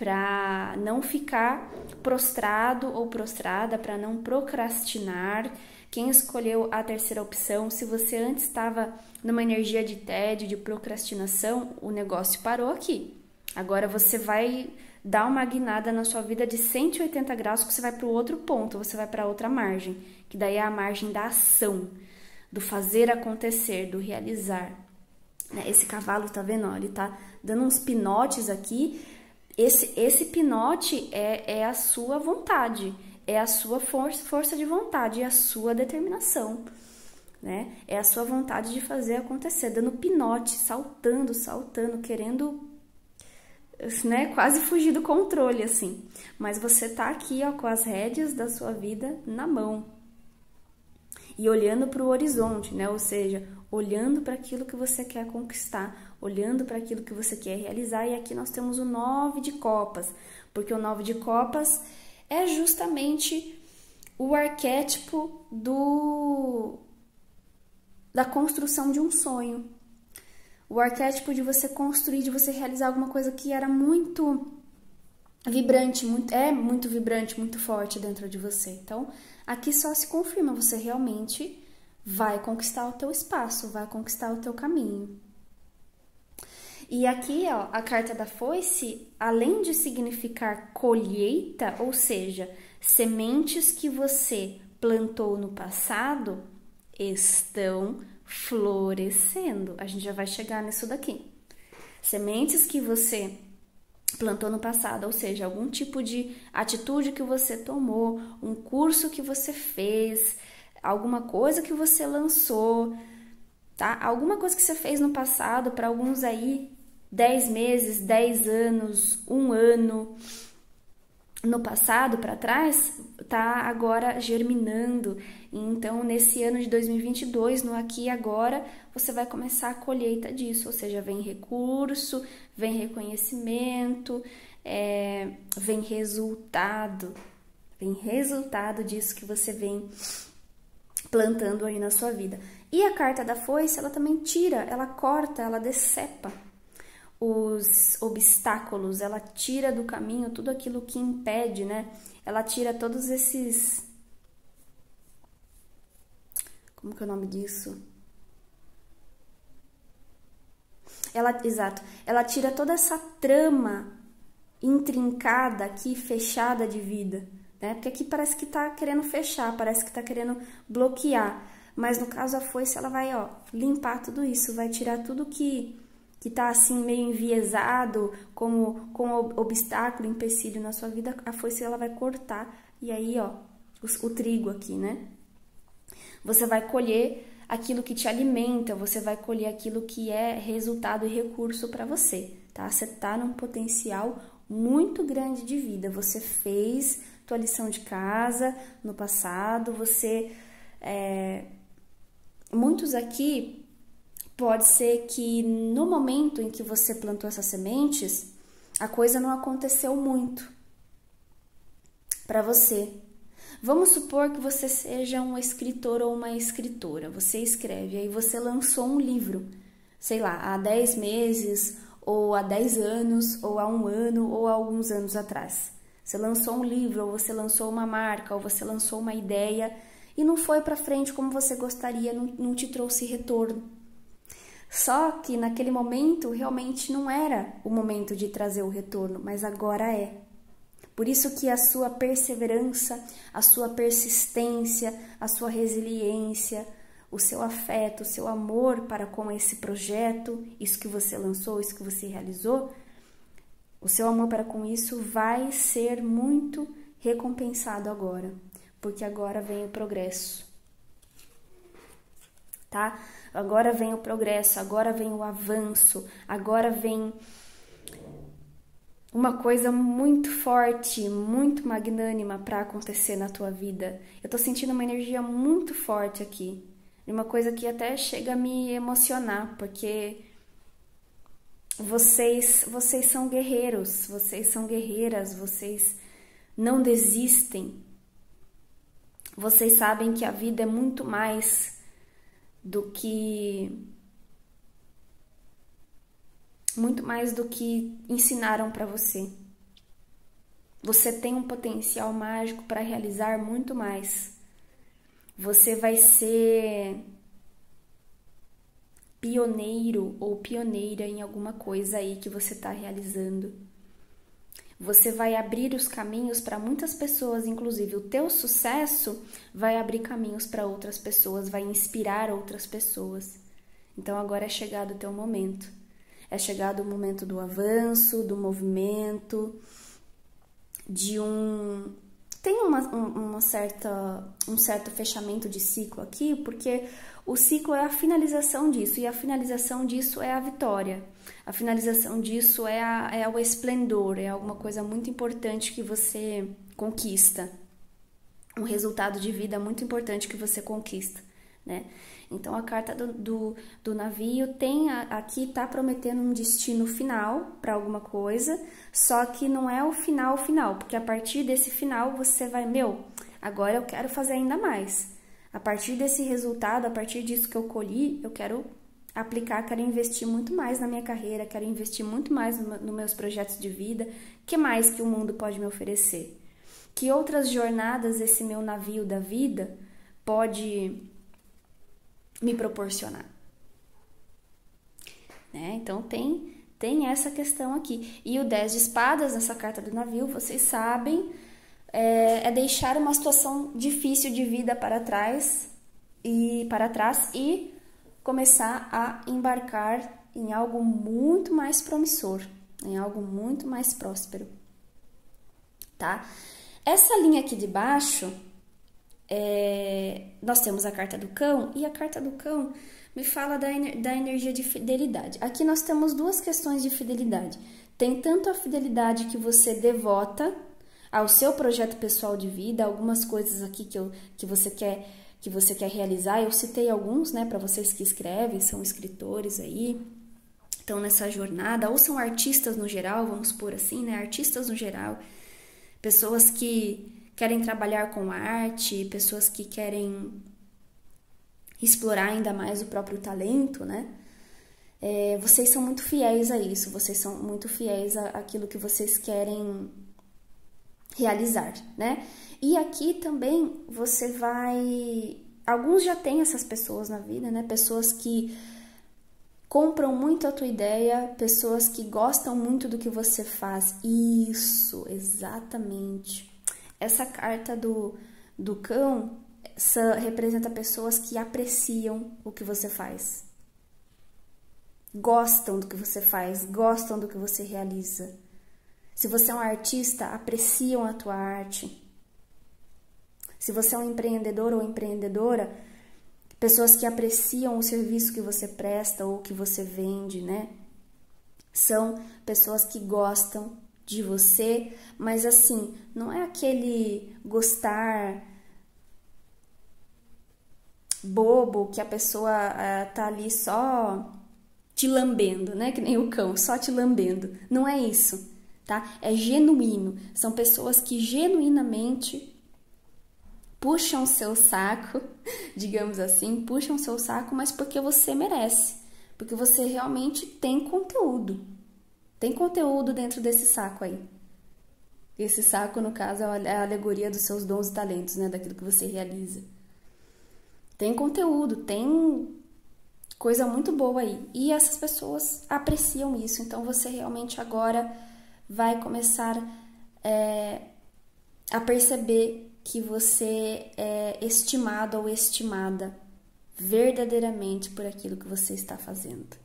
para não ficar prostrado ou prostrada, para não procrastinar. Quem escolheu a terceira opção, se você antes estava numa energia de tédio, de procrastinação, o negócio parou aqui. Agora você vai dá uma guinada na sua vida de 180 graus que você vai para o outro ponto, você vai para outra margem, que daí é a margem da ação, do fazer acontecer, do realizar. Esse cavalo, tá vendo? Ele tá dando uns pinotes aqui. Esse, esse pinote é, é a sua vontade, é a sua força, força de vontade, é a sua determinação. Né? É a sua vontade de fazer acontecer, dando pinote, saltando, saltando, querendo né, quase fugir do controle, assim. Mas você tá aqui, ó, com as rédeas da sua vida na mão. E olhando para o horizonte, né? Ou seja, olhando para aquilo que você quer conquistar, olhando para aquilo que você quer realizar. E aqui nós temos o nove de copas, porque o nove de copas é justamente o arquétipo do da construção de um sonho, o arquétipo de você construir, de você realizar alguma coisa que era muito vibrante, muito, é muito vibrante, muito forte dentro de você. Então, aqui só se confirma, você realmente vai conquistar o teu espaço, vai conquistar o teu caminho. E aqui, ó, a carta da foice, além de significar colheita, ou seja, sementes que você plantou no passado, estão florescendo. A gente já vai chegar nisso daqui. Sementes que você plantou no passado, ou seja, algum tipo de atitude que você tomou, um curso que você fez, alguma coisa que você lançou, tá? Alguma coisa que você fez no passado, para alguns aí, 10 meses, 10 anos, um ano, no passado para trás está agora germinando. Então, nesse ano de 2022, no aqui e agora, você vai começar a colheita disso, ou seja, vem recurso, vem reconhecimento, é, vem resultado, vem resultado disso que você vem plantando aí na sua vida. E a carta da foice, ela também tira, ela corta, ela decepa os obstáculos, ela tira do caminho tudo aquilo que impede, né? Ela tira todos esses. Como que é o nome disso? Ela, exato, ela tira toda essa trama intrincada aqui, fechada de vida, né? Porque aqui parece que tá querendo fechar, parece que tá querendo bloquear. Mas no caso a foice, ela vai, ó, limpar tudo isso, vai tirar tudo que que tá assim meio enviesado, como com obstáculo, empecilho na sua vida, a foice ela vai cortar e aí, ó, o, o trigo aqui, né? Você vai colher aquilo que te alimenta, você vai colher aquilo que é resultado e recurso para você, tá? Você tá num potencial muito grande de vida. Você fez tua lição de casa no passado, você é, muitos aqui pode ser que no momento em que você plantou essas sementes, a coisa não aconteceu muito para você. Vamos supor que você seja um escritor ou uma escritora. Você escreve, aí você lançou um livro, sei lá, há 10 meses, ou há 10 anos, ou há um ano, ou há alguns anos atrás. Você lançou um livro, ou você lançou uma marca, ou você lançou uma ideia e não foi para frente como você gostaria, não, não te trouxe retorno. Só que naquele momento realmente não era o momento de trazer o retorno, mas agora é. Por isso que a sua perseverança, a sua persistência, a sua resiliência, o seu afeto, o seu amor para com esse projeto, isso que você lançou, isso que você realizou, o seu amor para com isso vai ser muito recompensado agora porque agora vem o progresso. Tá? Agora vem o progresso, agora vem o avanço, agora vem uma coisa muito forte, muito magnânima para acontecer na tua vida. Eu tô sentindo uma energia muito forte aqui. Uma coisa que até chega a me emocionar, porque vocês, vocês são guerreiros, vocês são guerreiras, vocês não desistem, vocês sabem que a vida é muito mais do que muito mais do que ensinaram para você. Você tem um potencial mágico para realizar muito mais. Você vai ser pioneiro ou pioneira em alguma coisa aí que você está realizando. Você vai abrir os caminhos para muitas pessoas, inclusive o teu sucesso vai abrir caminhos para outras pessoas, vai inspirar outras pessoas. Então agora é chegado o teu momento. É chegado o momento do avanço, do movimento, de um tem uma, uma certa, um certo fechamento de ciclo aqui, porque o ciclo é a finalização disso, e a finalização disso é a vitória. A finalização disso é, a, é o esplendor, é alguma coisa muito importante que você conquista. Um resultado de vida muito importante que você conquista, né? Então a carta do, do, do navio tem a, aqui tá prometendo um destino final para alguma coisa, só que não é o final final, porque a partir desse final você vai, meu, agora eu quero fazer ainda mais. A partir desse resultado, a partir disso que eu colhi, eu quero aplicar, quero investir muito mais na minha carreira, quero investir muito mais nos no meus projetos de vida. que mais que o mundo pode me oferecer? Que outras jornadas esse meu navio da vida pode me proporcionar? Né? Então tem tem essa questão aqui. E o 10 de espadas nessa carta do navio, vocês sabem, é, é deixar uma situação difícil de vida para trás e para trás e começar a embarcar em algo muito mais promissor, em algo muito mais próspero, tá? Essa linha aqui de baixo, é, nós temos a carta do cão e a carta do cão me fala da, da energia de fidelidade. Aqui nós temos duas questões de fidelidade. Tem tanto a fidelidade que você devota ao seu projeto pessoal de vida, algumas coisas aqui que, eu, que você quer que você quer realizar. Eu citei alguns, né, para vocês que escrevem, são escritores aí, estão nessa jornada, ou são artistas no geral, vamos por assim, né, artistas no geral, pessoas que querem trabalhar com arte, pessoas que querem explorar ainda mais o próprio talento, né? é, vocês são muito fiéis a isso, vocês são muito fiéis àquilo que vocês querem realizar, né? E aqui também você vai. Alguns já têm essas pessoas na vida, né? Pessoas que compram muito a tua ideia, pessoas que gostam muito do que você faz. Isso, exatamente. Essa carta do, do cão essa, representa pessoas que apreciam o que você faz. Gostam do que você faz, gostam do que você realiza. Se você é um artista, apreciam a tua arte. Se você é um empreendedor ou empreendedora, pessoas que apreciam o serviço que você presta ou que você vende, né? São pessoas que gostam de você, mas assim, não é aquele gostar bobo que a pessoa uh, tá ali só te lambendo, né? Que nem o cão, só te lambendo. Não é isso, tá? É genuíno. São pessoas que genuinamente puxam seu saco, digamos assim, puxam seu saco, mas porque você merece, porque você realmente tem conteúdo. Tem conteúdo dentro desse saco aí. Esse saco, no caso, é a alegoria dos seus dons e talentos, né? Daquilo que você realiza. Tem conteúdo, tem coisa muito boa aí. E essas pessoas apreciam isso. Então você realmente agora vai começar é, a perceber que você é estimado ou estimada verdadeiramente por aquilo que você está fazendo.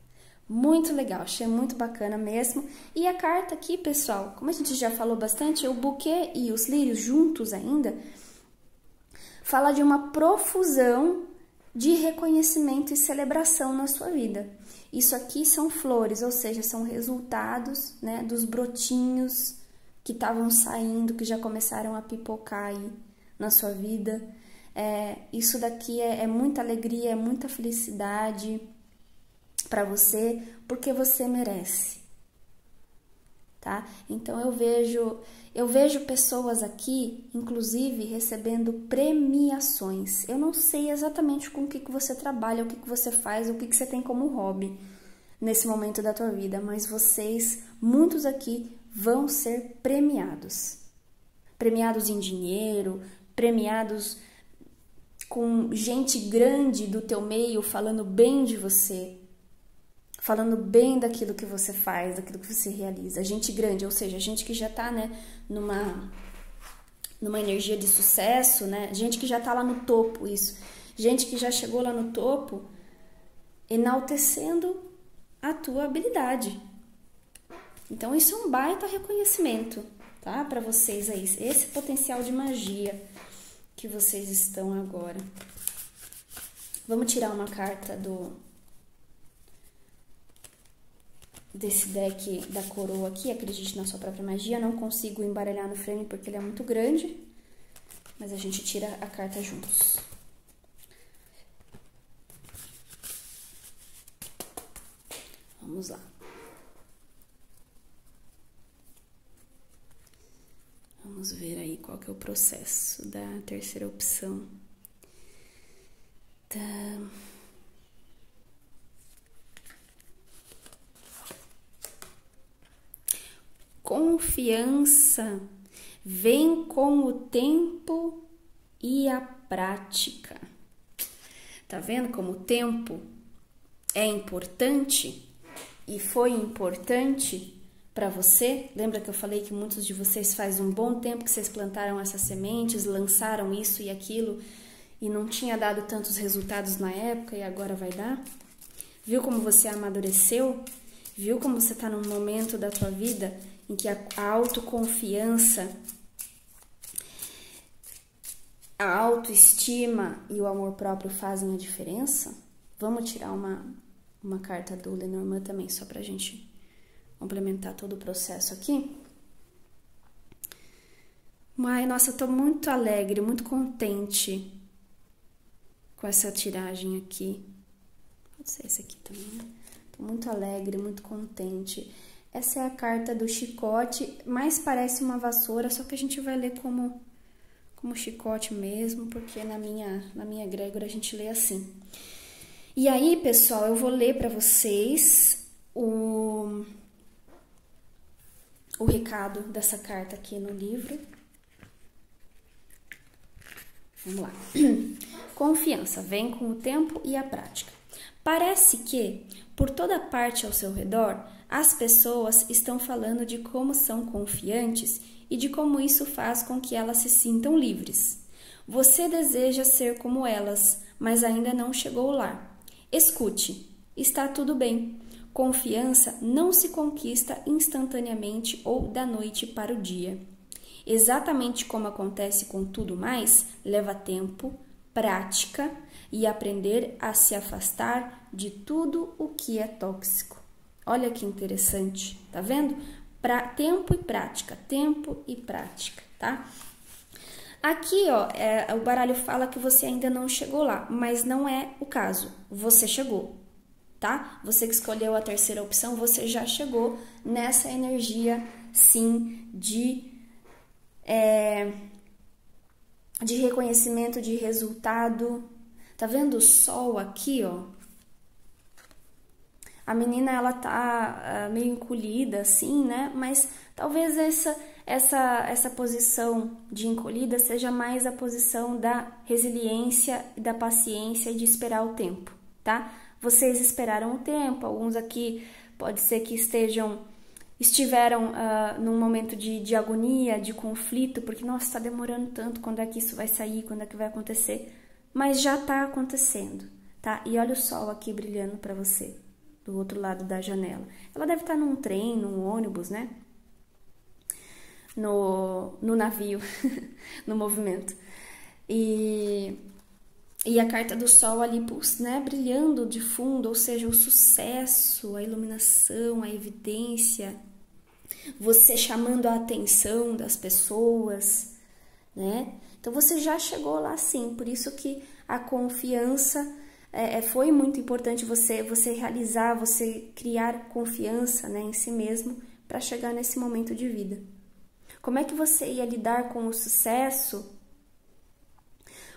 Muito legal, achei muito bacana mesmo. E a carta aqui, pessoal, como a gente já falou bastante, o buquê e os lírios juntos ainda, fala de uma profusão de reconhecimento e celebração na sua vida. Isso aqui são flores, ou seja, são resultados né, dos brotinhos que estavam saindo, que já começaram a pipocar aí na sua vida. É, isso daqui é, é muita alegria, é muita felicidade para você, porque você merece. Tá? Então eu vejo, eu vejo pessoas aqui, inclusive, recebendo premiações. Eu não sei exatamente com o que, que você trabalha, o que, que você faz, o que, que você tem como hobby nesse momento da tua vida, mas vocês, muitos aqui, vão ser premiados. Premiados em dinheiro, premiados com gente grande do teu meio falando bem de você, falando bem daquilo que você faz, daquilo que você realiza. Gente grande, ou seja, gente que já tá, né, numa numa energia de sucesso, né? Gente que já tá lá no topo, isso. Gente que já chegou lá no topo, enaltecendo a tua habilidade. Então isso é um baita reconhecimento, tá? Para vocês aí, esse potencial de magia que vocês estão agora. Vamos tirar uma carta do desse deck da coroa aqui, acredite na sua própria magia. Não consigo embaralhar no frame porque ele é muito grande, mas a gente tira a carta juntos. Vamos lá. Vamos ver aí qual que é o processo da terceira opção. Tá. Confiança vem com o tempo e a prática. Tá vendo como o tempo é importante e foi importante para você? Lembra que eu falei que muitos de vocês faz um bom tempo que vocês plantaram essas sementes, lançaram isso e aquilo e não tinha dado tantos resultados na época e agora vai dar? Viu como você amadureceu? Viu como você está num momento da tua vida em que a, a autoconfiança, a autoestima e o amor próprio fazem a diferença? Vamos tirar uma, uma carta do Lenormand também, só pra gente complementar todo o processo aqui. Mas, nossa, eu tô muito alegre, muito contente com essa tiragem aqui. Pode ser esse aqui também, né? Tô muito alegre, muito contente. Essa é a carta do chicote, mais parece uma vassoura, só que a gente vai ler como, como chicote mesmo, porque na minha, na minha egrégora a gente lê assim. E aí, pessoal, eu vou ler para vocês o, o recado dessa carta aqui no livro. Vamos lá. Confiança vem com o tempo e a prática. Parece que, por toda parte ao seu redor, as pessoas estão falando de como são confiantes e de como isso faz com que elas se sintam livres. Você deseja ser como elas, mas ainda não chegou lá. Escute, está tudo bem. Confiança não se conquista instantaneamente ou da noite para o dia. Exatamente como acontece com tudo mais, leva tempo, prática e aprender a se afastar de tudo o que é tóxico. Olha que interessante, tá vendo? Pra, tempo e prática, tempo e prática, tá? Aqui, ó, é, o baralho fala que você ainda não chegou lá, mas não é o caso. Você chegou, tá? Você que escolheu a terceira opção, você já chegou nessa energia, sim, de é, de reconhecimento de resultado. Tá vendo o sol aqui, ó? A menina ela tá uh, meio encolhida assim, né? Mas talvez essa essa essa posição de encolhida seja mais a posição da resiliência e da paciência e de esperar o tempo, tá? Vocês esperaram o tempo, alguns aqui pode ser que estejam estiveram uh, num momento de, de agonia, de conflito, porque, nossa, está demorando tanto, quando é que isso vai sair, quando é que vai acontecer? Mas já está acontecendo, tá? E olha o sol aqui brilhando para você, do outro lado da janela. Ela deve estar tá num trem, num ônibus, né? No, no navio, no movimento. E, e a carta do sol ali, né, brilhando de fundo, ou seja, o sucesso, a iluminação, a evidência, você chamando a atenção das pessoas, né? Então você já chegou lá sim, por isso que a confiança é, é, foi muito importante você você realizar, você criar confiança né, em si mesmo para chegar nesse momento de vida. Como é que você ia lidar com o sucesso?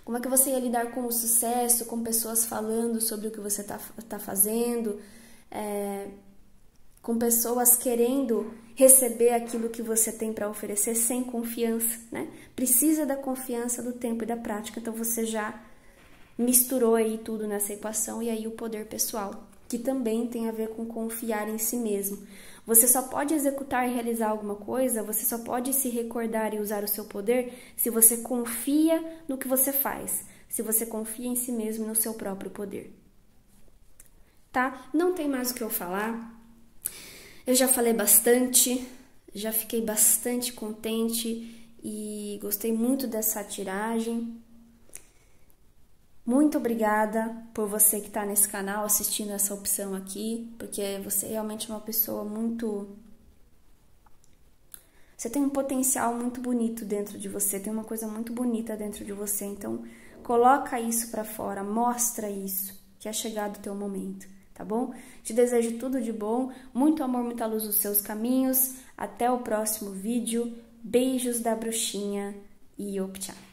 Como é que você ia lidar com o sucesso, com pessoas falando sobre o que você está tá fazendo? É, com pessoas querendo receber aquilo que você tem para oferecer sem confiança, né? Precisa da confiança, do tempo e da prática. Então você já misturou aí tudo nessa equação e aí o poder pessoal, que também tem a ver com confiar em si mesmo. Você só pode executar e realizar alguma coisa, você só pode se recordar e usar o seu poder se você confia no que você faz, se você confia em si mesmo e no seu próprio poder. Tá? Não tem mais o que eu falar. Eu já falei bastante, já fiquei bastante contente e gostei muito dessa tiragem. Muito obrigada por você que está nesse canal assistindo essa opção aqui, porque você é realmente uma pessoa muito. Você tem um potencial muito bonito dentro de você, tem uma coisa muito bonita dentro de você, então coloca isso para fora, mostra isso, que é chegado o teu momento tá bom? Te desejo tudo de bom, muito amor, muita luz nos seus caminhos. Até o próximo vídeo. Beijos da bruxinha e Optcha.